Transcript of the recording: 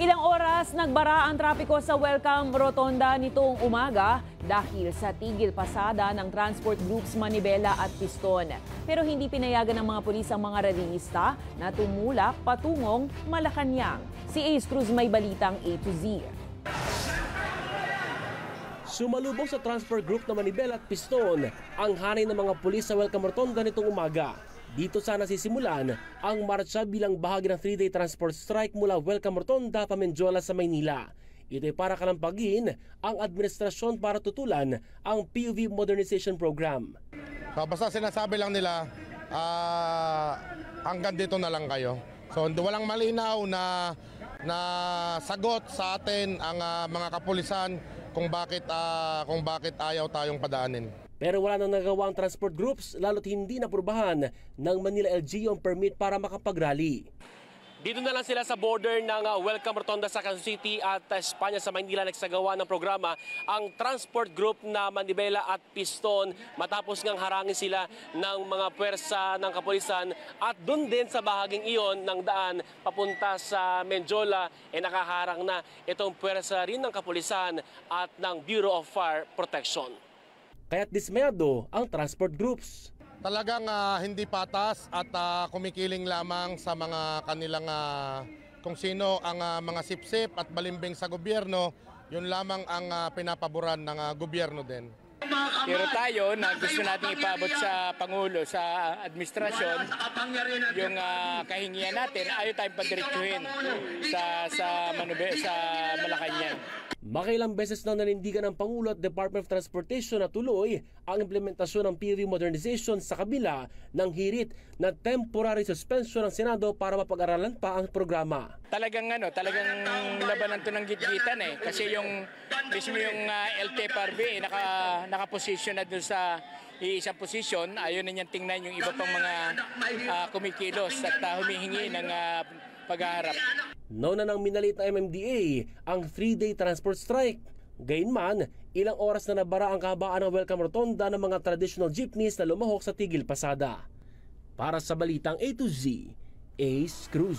Ilang oras nagbara ang trapiko sa Welcome Rotonda nitong umaga dahil sa tigil pasada ng transport groups Manibela at Piston. Pero hindi pinayagan ng mga pulis ang mga rallyista na tumulak patungong Malacanang. Si Ace Cruz may balitang A to Z. Sumalubong sa transport group na Manibela at Piston ang hanay ng mga pulis sa Welcome Rotonda nitong umaga. Dito sana sisimulan ang marcha bilang bahagi ng 3-day transport strike mula Welcome Rotonda pa Menjola sa Maynila. Ito ay para kalampagin ang administrasyon para tutulan ang PUV Modernization Program. So, basta sinasabi lang nila, ah, hanggang dito na lang kayo. So walang malinaw na na sagot sa atin ang ah, mga kapulisan kung bakit ah, kung bakit ayaw tayong padaanin. Pero wala nang nagawa ang transport groups lalo't hindi naprubahan ng Manila LGU ang permit para makapagrally. Dito na lang sila sa border ng uh, Welcome Rotonda sa Quezon City at uh, Espanya sa Maynila nagsagawa ng programa ang transport group na Manibela at Piston matapos ngang harangin sila ng mga puwersa ng kapulisan at doon din sa bahaging iyon ng daan papunta sa Menjola e nakaharang na itong puwersa rin ng kapulisan at ng Bureau of Fire Protection. Kaya't dismayado ang transport groups. Talagang ah, hindi patas at ah, kumikiling lamang sa mga kanilang ah, kung sino ang ah, mga sipsip at balimbing sa gobyerno, yun lamang ang ah, pinapaboran ng ah, gobyerno din. Pero tayo na gusto nating ipaabot sa Pangulo, sa administrasyon, yung ah, kahingian natin, ayaw tayong padiretsuhin sa, sa, Manube, sa Malacanang. Makailang beses na nanindigan ng Pangulo at Department of Transportation na tuloy ang implementasyon ng PUV modernization sa kabila ng hirit na temporary suspension ng Senado para mapag-aralan pa ang programa. Talagang ano, talagang labanan to ng gitgitan eh. Kasi yung mismo yung uh, LTFRB eh, naka, nakaposisyon na dun sa iisang posisyon. Ayaw na niyan tingnan yung iba pang mga ah, kumikilos at ah, humihingi ng ah, paghaharap. Nauna nang minalit ng MMDA ang 3-day transport strike. Gayunman, ilang oras na nabara ang kahabaan ng Welcome Rotonda ng mga traditional jeepneys na lumahok sa Tigil Pasada. Para sa Balitang A to Z, Ace Cruz.